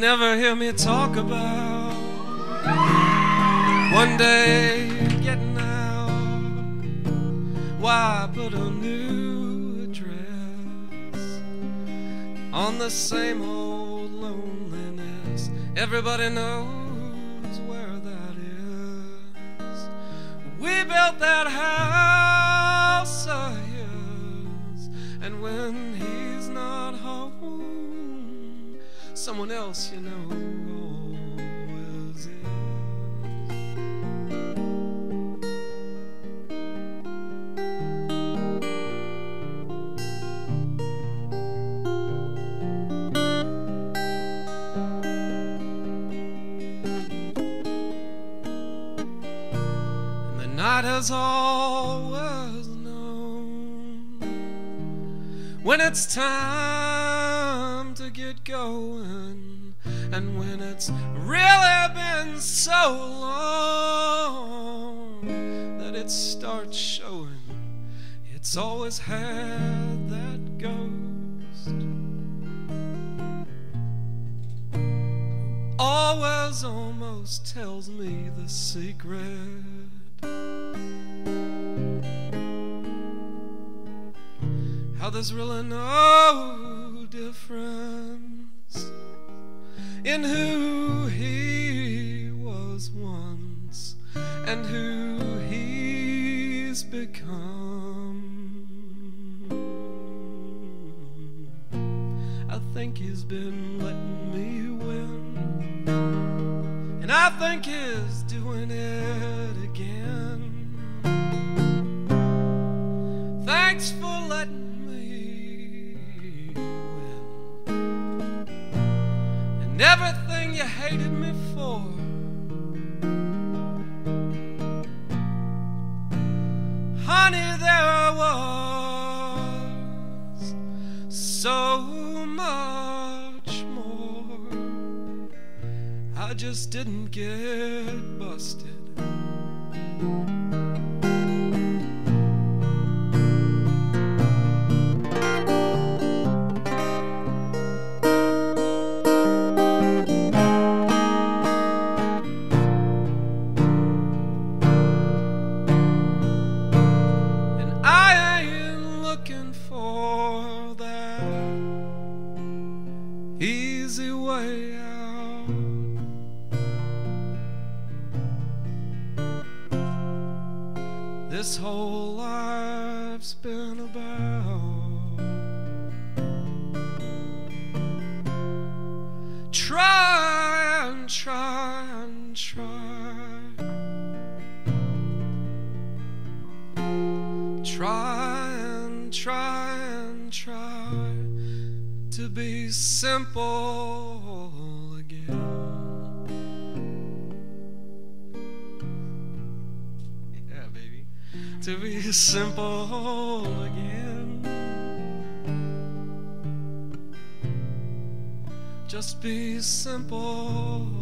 never hear me talk about one day getting out. Why put a new address on the same old loneliness? Everybody knows where that is. We built that house of his, and when he's not home, someone else you know. And the night has always known when it's time get going, and when it's really been so long that it starts showing. It's always had that ghost. always almost tells me the secret. How there's really no difference in who he was once and who he's become. I think he's been letting me win. And I think he's doing it again. Thanks for letting me And everything you hated me for. Honey, there was so much more. I just didn't get busted. This whole life's been about try and try and try. Try and try and try to be simple to be simple again. Just be simple